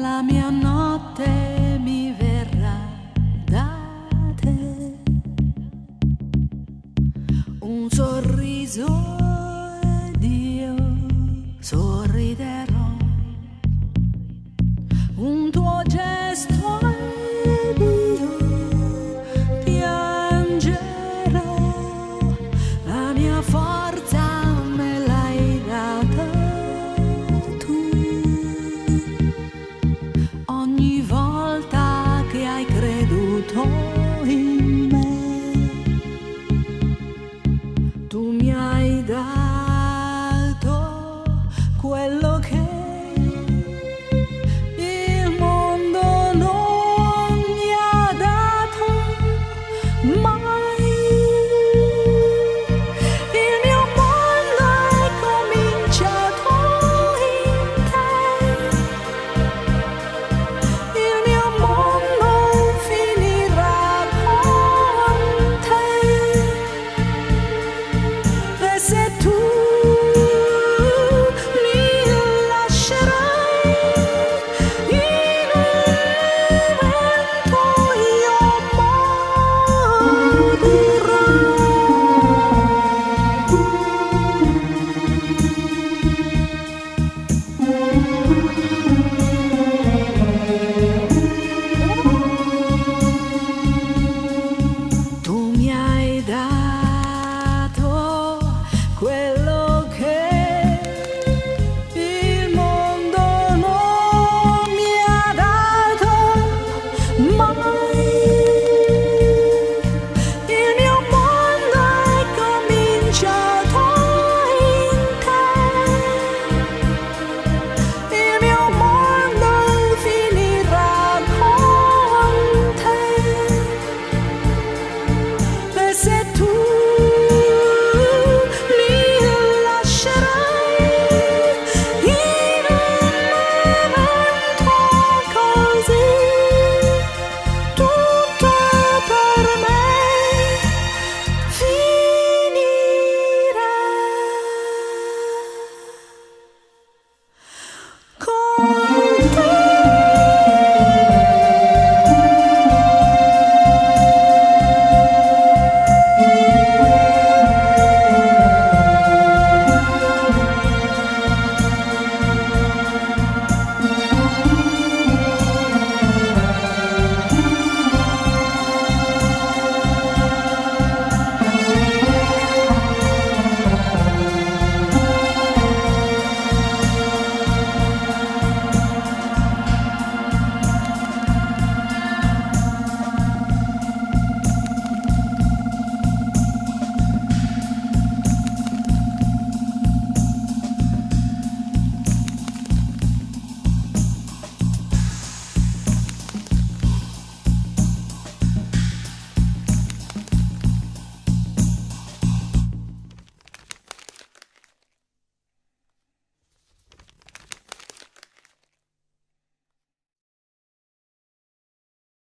la mia notte mi verrà da te. Un sorriso ed io sorriderò.